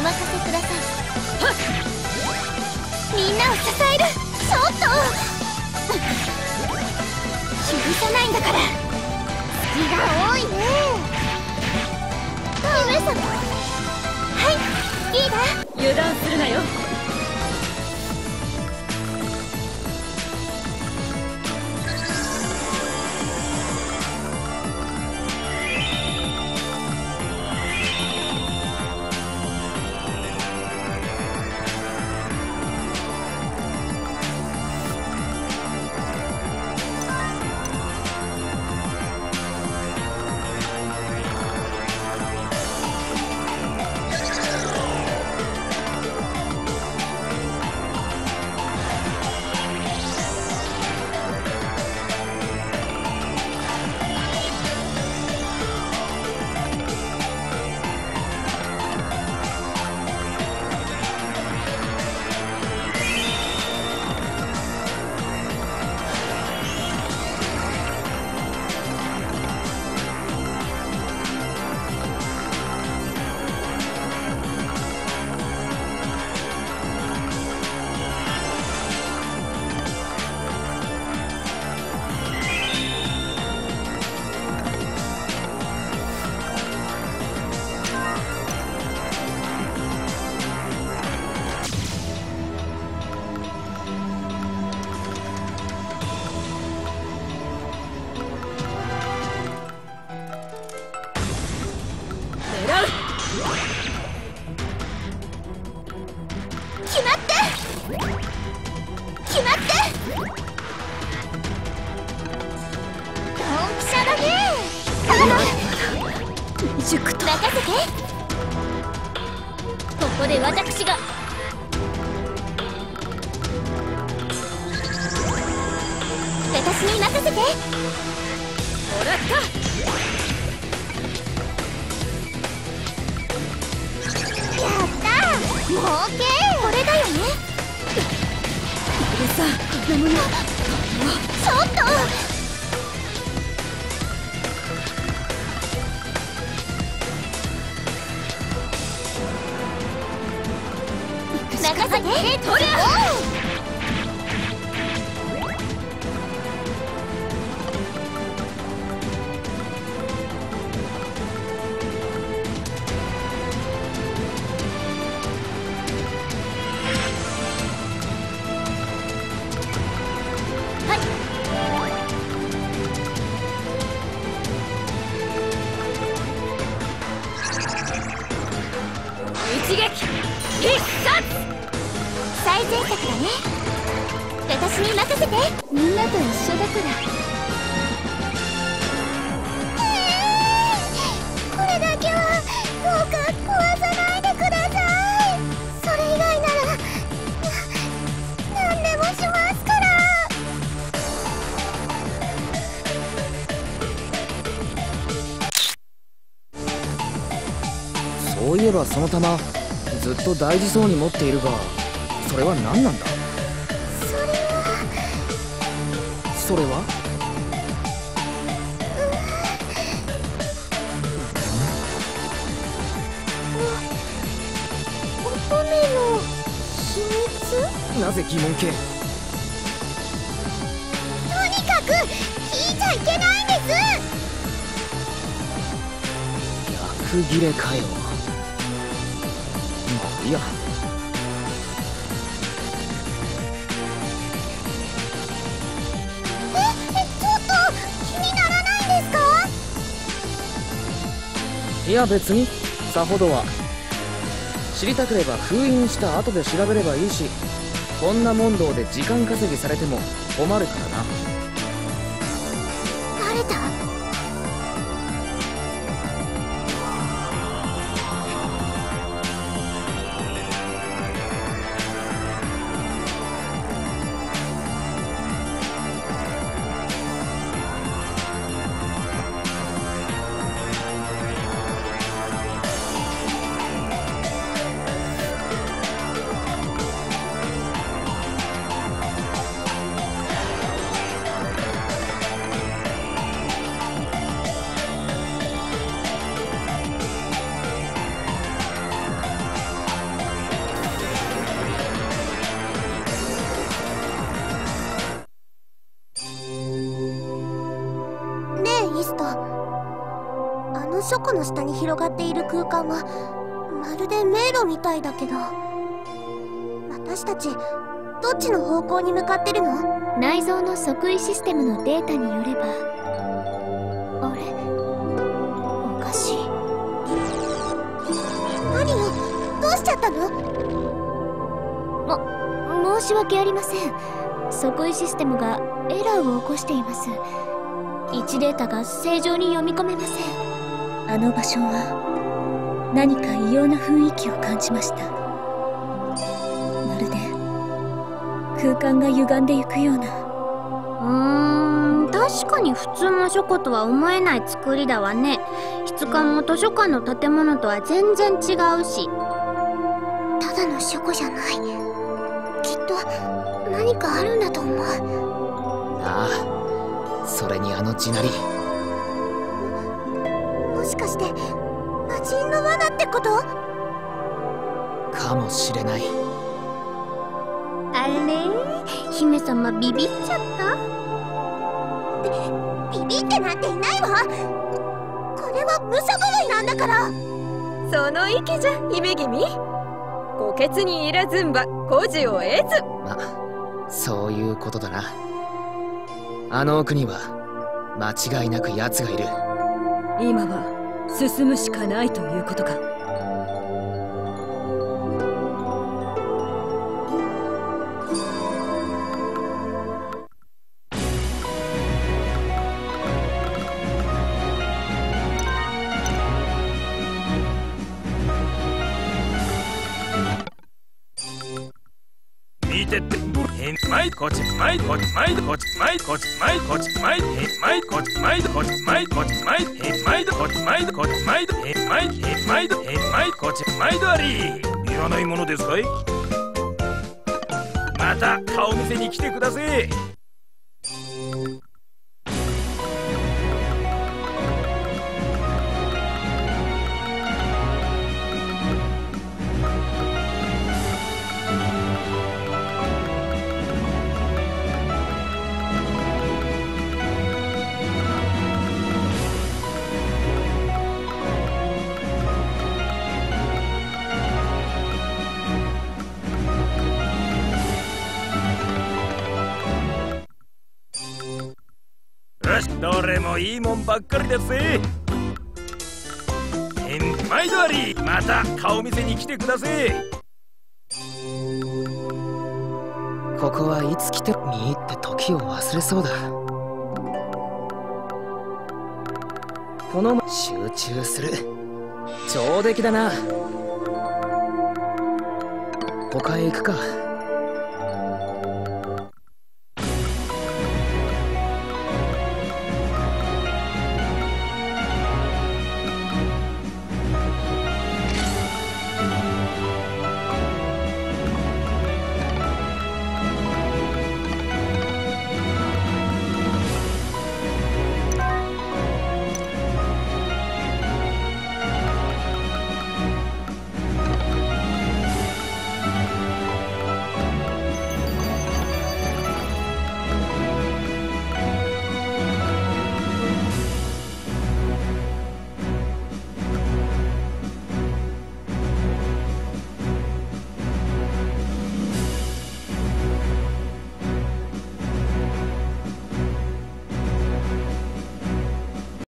お任せください。みんなを支える。ちょっと。許さないんだから。隙が多いね。姫様はいいい。だ油断するなよ私に任せて。もらったやったもうけこれだよね。うるさこんなものちょっと。任せて。取れ一撃必殺。最善策だね。私に任せて。みんなと一緒だから。これだけはどうか壊さないでください。それ以外ならな何でもしますから。そういえばその玉ずっと大事そうに持っているがそれは何なんだ？それはそれは乙女の秘密？なぜ疑問形？とにかく聞いちゃいけないんです。逆ギレかよ。まあいいや。ええちょっと気にならないんですか？いや別にさほどは。知りたければ封印した後で調べればいいしこんな問答で時間稼ぎされても困るからな書庫の下に広がっている空間はまるで迷路みたいだけど。私たちどっちの方向に向かってるの？内蔵の即位システムのデータによれば。あれ？おかしい。何よどうしちゃったの？申し訳ありません。即位システムがエラーを起こしています。位置データが正常に読み込めませんあの場所は何か異様な雰囲気を感じました。まるで空間が歪んでいくような。うーん確かに普通の書庫とは思えない作りだわね。質感も図書館の建物とは全然違うし。ただの書庫じゃない。きっと何かあるんだと思う。ああそれにあの地鳴り。もしかして魔人の罠ってこと？かもしれない。あれ？姫様ビビっちゃった？ビビってなんていないわ。これは武者震いなんだから。その意気じゃ姫君。虎穴に入れずんば孤児を得ず。まそういうことだな。あの奥には間違いなく奴がいる。今は進むしかないということか。こっち。まいこっちまいこっちまいこっちまいこっちまいへんまいこっちまいこっちまいこっちまいへんまいこっちまいこっちまいへんまいへんまいへんまいこっちまいどありいらないものですかいまた顔見せに来てくださいもいいもんばっかりです。ぜまいどあり。また顔見せに来てくださいここはいつ来ても見入って時を忘れそうだ。この集中する。上出来だな。他へ行くか。